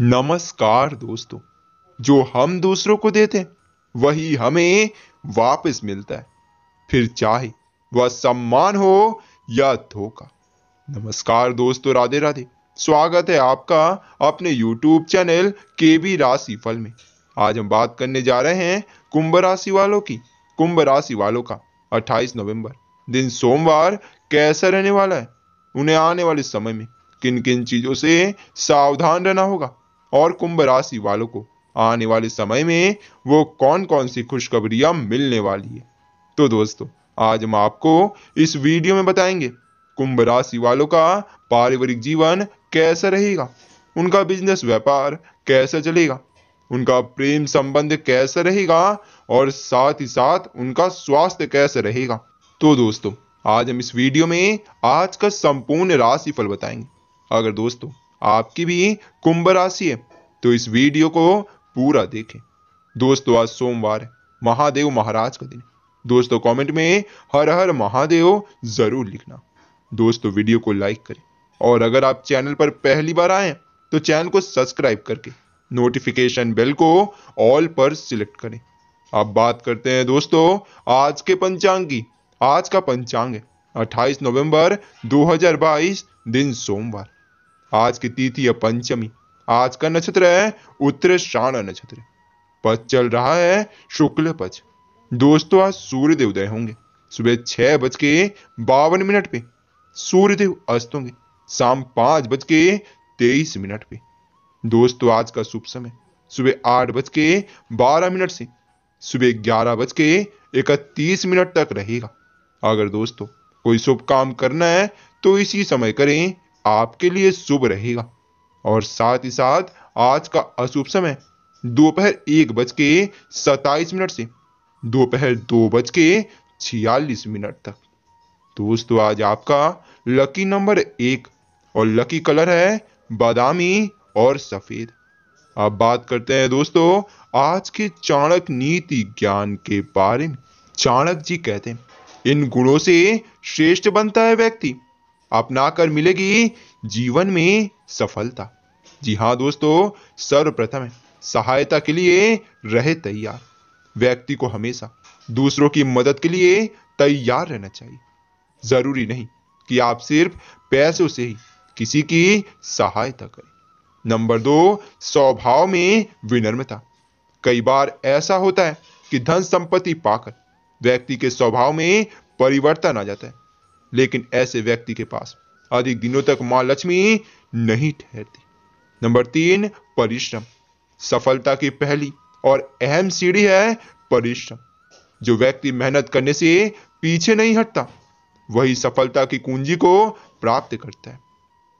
नमस्कार दोस्तों, जो हम दूसरों को देते हैं, वही हमें वापस मिलता है। फिर चाहे वह सम्मान हो या धोखा। नमस्कार दोस्तों, राधे राधे। स्वागत है आपका अपने YouTube चैनल के बी राशि फल में। आज हम बात करने जा रहे हैं कुंभ राशि वालों की। कुंभ राशि वालों का 28 नवंबर दिन सोमवार कैसा रहने वाला है? उन्हें आने वाले समय में किन किन चीज़ों से सावधान रहना होगा? और कुंभ राशि वालों को आने वाले समय में वो कौन कौन सी खुशखबरियाँ मिलने वाली है? तो दोस्तों, आज हम आपको इस वीडियो में बताएँगे, कुंभ राशि वालों का पारिवारिक जीवन कैसा रहेगा? उनका बिज़नेस व्यापार कैसा चलेगा? उनका प्रेम संबंध कैसा रहेगा? और साथ ही साथ उनका स्वास्थ्य कैसा रहेगा? तो दोस्तों, आज हम इस वीडियो में आज का संपूर्ण राशिफल बताएँगे। अगर दोस्तों आपकी भी कुंभ राशि है। तो इस वीडियो को पूरा देखें। दोस्तों, आज सोमवार है। महादेव महाराज का दिन दोस्तों कमेंट में हर हर महादेव ज़रूर लिखना। दोस्तों, वीडियो को लाइक करें। और अगर आप चैनल पर पहली बार आए तो चैनल को सब्सक्राइब करके नोटिफिकेशन बेल को ऑल पर सिलेक्ट करें। अब बात करते हैं दोस्तों, आज के पंचांग की। आज का पंचांग है। 28 नवंबर 2022 दिन सोमवार। आज की तिथि है पंचमी। आज का नक्षत्र है उत्तर श्रावण नक्षत्र। पच चल रहा है शुक्ल पच दोस्तों, आज सूर्यदेव उदय होंगे। सुबह छह बज के बावन मिनट पे सूर्यदेव अस्त होंगे। शाम पाँच बज के तेईस मिनट पे। दोस्तों, आज का शुभ समय। सुबह आठ बज के बारह मिनट से। सुबह ग्यारह बज के इकतीस मिनट तक रहेगा। अगर दोस्तों, कोई शुभ काम करना है तो इसी समय करें आपके लिए शुभ रहेगा। और साथ ही साथ आज का अशुभ समय दोपहर एक बज के सताइस मिनट से, दोपहर दो बज के छियालीस मिनट तक। दोस्तों, आज आपका लकी नंबर एक और लकी कलर है बादामी और सफ़ेद। अब बात करते हैं दोस्तों, आज के चाणक नीति ज्ञान के बारे में। चाणक जी कहते हैं, इन गुणों से श्रेष्ठ बनता है व्यक्ति। अपनाकर मिलेगी जीवन में सफलता। जी हाँ दोस्तों, सर्वप्रथम है, सहायता के लिए रहे तैयार। व्यक्ति को हमेशा दूसरों की मदद के लिए तैयार रहना चाहिए। ज़रूरी नहीं कि आप सिर्फ़ पैसों से ही किसी की सहायता करें। नंबर दो, स्वभाव में विनम्रता। कई बार ऐसा होता है कि धन संपत्ति पाकर व्यक्ति के स्वभाव में परिवर्तन आ जाता है। लेकिन ऐसे व्यक्ति के पास अधिक दिनों तक माँ लक्ष्मी नहीं ठहरती। नंबर तीन, परिश्रम। सफलता की पहली और अहम सीढ़ी है परिश्रम। जो व्यक्ति मेहनत करने से पीछे नहीं हटता, वही सफलता की कुंजी को प्राप्त करता है।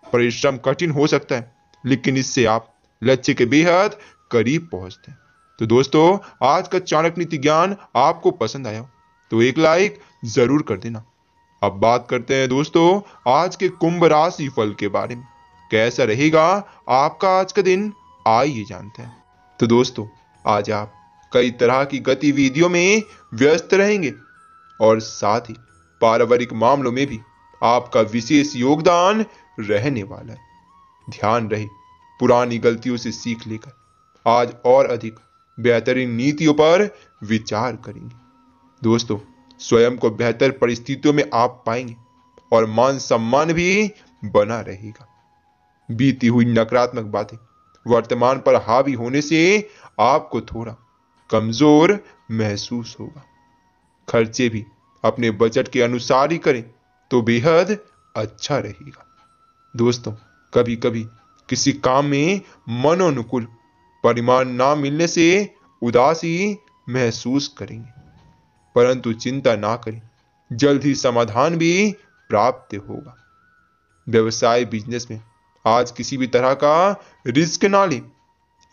परिश्रम कठिन हो सकता है, लेकिन इससे आप लक्ष्य के बेहद करीब पहुँचते हैं। तो दोस्तों, आज का चाणक नीति ज्ञान आपको पसंद आया तो एक लाइक ज़रूर कर देना। अब बात करते हैं दोस्तों, आज के कुंभ राशि फल के बारे में। कैसा रहेगा आपका आज का दिन, आइए जानते हैं। तो दोस्तों, आज आप कई तरह की गतिविधियों में व्यस्त रहेंगे और साथ ही पारिवारिक मामलों में भी आपका विशेष योगदान रहने वाला है। ध्यान रहे, पुरानी गलतियों से सीख लेकर आज और अधिक बेहतरीन नीतियों पर विचार करेंगे। दोस्तों स्वयं को बेहतर परिस्थितियों में आप पाएँगे और मान सम्मान भी बना रहेगा। बीती हुई नकारात्मक बातें वर्तमान पर हावी होने से आपको थोड़ा कमज़ोर महसूस होगा। खर्चे भी अपने बजट के अनुसार ही करें तो बेहद अच्छा रहेगा। दोस्तों कभी कभी किसी काम में मनोनुकूल परिमाण ना मिलने से उदासी महसूस करेंगे। परंतु चिंता ना करें। जल्द ही समाधान भी प्राप्त होगा। व्यवसाय बिज़नेस में आज किसी भी तरह का रिस्क ना लें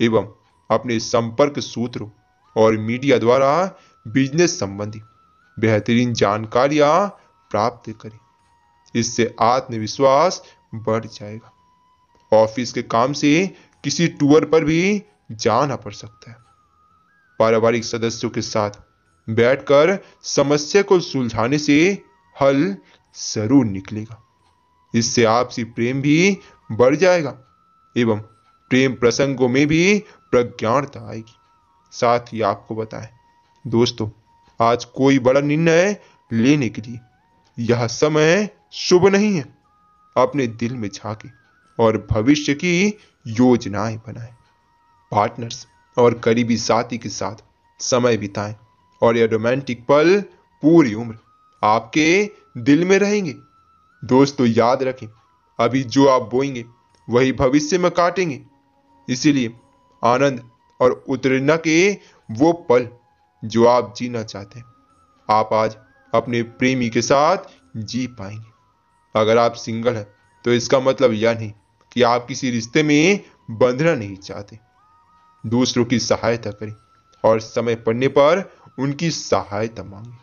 एवं अपने संपर्क सूत्रों और मीडिया द्वारा बिज़नेस संबंधी बेहतरीन जानकारियाँ प्राप्त करें। इससे आत्मविश्वास बढ़ जाएगा। ऑफ़िस के काम से किसी टूर पर भी जाना पड़ सकता है। पारिवारिक सदस्यों के साथ बैठकर समस्या को सुलझाने से हल ज़रूर निकलेगा। इससे आपसी प्रेम भी बढ़ जाएगा एवं प्रेम प्रसंगों में भी प्रज्ञानता आएगी। साथ ही आपको बताएँ, दोस्तों, आज कोई बड़ा निर्णय लेने के लिए यह समय शुभ नहीं है। अपने दिल में झाके और भविष्य की योजनाएँ बनाएँ। पार्टनर्स और करीबी साथी के साथ समय बिताएँ। और यह रोमांटिक पल पूरी उम्र आपके दिल में रहेंगे। दोस्तों याद रखें, अभी जो आप बोएँगे, वही भविष्य में काटेंगे। इसीलिए आनंद और उत्तीर्ण के वो पल जो आप जीना चाहते हैं, आप आज अपने प्रेमी के साथ जी पाएँगे। अगर आप सिंगल हैं तो इसका मतलब यह नहीं कि आप किसी रिश्ते में बंधना नहीं चाहते। दूसरों की सहायता करें और समय पड़ने पर उनकी सहायता मांगे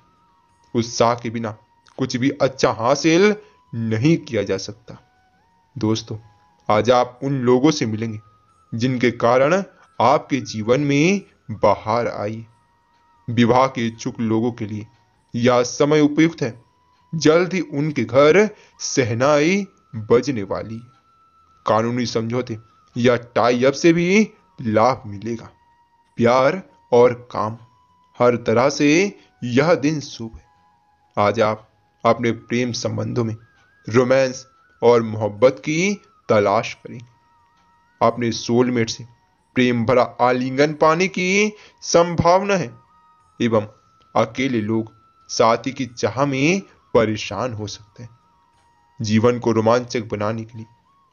उत्साह के बिना कुछ भी अच्छा हासिल नहीं किया जा सकता। दोस्तों, आज आप उन लोगों से मिलेंगे जिनके कारण आपके जीवन में बाहर आई। विवाह के इच्छुक लोगों के लिए यह समय उपयुक्त है। जल्द ही उनके घर सहनाई बजने वाली। कानूनी समझौते या टाई अप से भी लाभ मिलेगा। प्यार और काम। हर तरह से यह दिन शुभ है। आज आप अपने प्रेम संबंधों में रोमांस और मोहब्बत की तलाश करेंगे अपने सोलमेट से प्रेम भरा आलिंगन पाने की संभावना है एवं अकेले लोग साथी की चाह में परेशान हो सकते हैं। जीवन को रोमांचक बनाने के लिए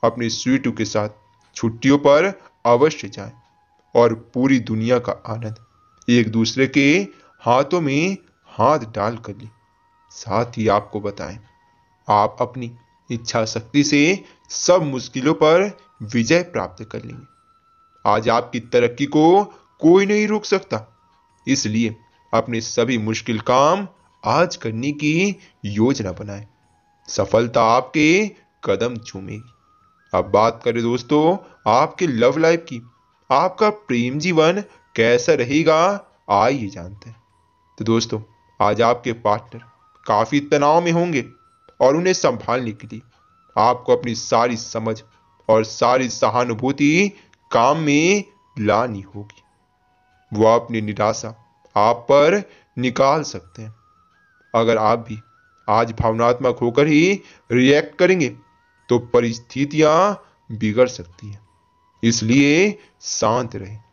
अपने स्वीटू के साथ छुट्टियों पर अवश्य जाएँ और पूरी दुनिया का आनंद एक दूसरे के हाथों में हाथ डाल कर लें। साथ ही आपको बताएँ, आप अपनी इच्छा शक्ति से सब मुश्किलों पर विजय प्राप्त कर लेंगे। आज आपकी तरक्की को कोई नहीं रोक सकता। इसलिए अपने सभी मुश्किल काम आज करने की योजना बनाएँ। सफलता आपके कदम चूमेगी। अब बात करें दोस्तों, आपके लव लाइफ की। आपका प्रेम जीवन कैसा रहेगा आइए जानते हैं। तो दोस्तों, आज आपके पार्टनर काफ़ी तनाव में होंगे और उन्हें संभालने के लिए आपको अपनी सारी समझ और सारी सहानुभूति काम में लानी होगी। वो अपनी निराशा आप पर निकाल सकते हैं। अगर आप भी आज भावनात्मक होकर ही रिएक्ट करेंगे तो परिस्थितियाँ बिगड़ सकती हैं। इसलिए शांत रहें।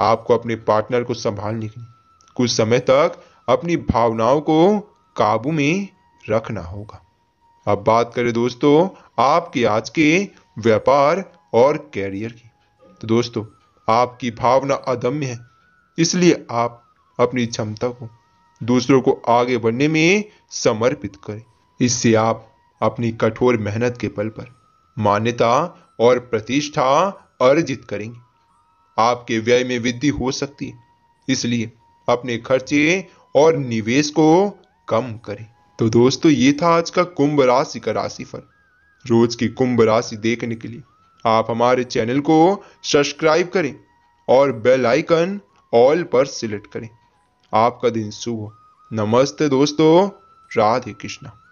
आपको अपने पार्टनर को संभालने के लिए। कुछ समय तक अपनी भावनाओं को काबू में रखना होगा। अब बात करें दोस्तों, आपके आज के व्यापार और कैरियर की। तो दोस्तों, आपकी भावना अदम्य है, इसलिए आप अपनी क्षमता को, दूसरों को आगे बढ़ने में समर्पित करें। इससे आप अपनी कठोर मेहनत के बल पर मान्यता और प्रतिष्ठा अर्जित करेंगे। आपके व्यय में वृद्धि हो सकती है। इसलिए अपने खर्चे और निवेश को कम करें। तो दोस्तों, ये था आज का कुंभ राशि का राशिफल। रोज की कुंभ राशि देखने के लिए आप हमारे चैनल को सब्सक्राइब करें और बेल आइकन ऑल पर सिलेक्ट करें। आपका दिन शुभ हो। नमस्ते दोस्तों, राधे कृष्णा।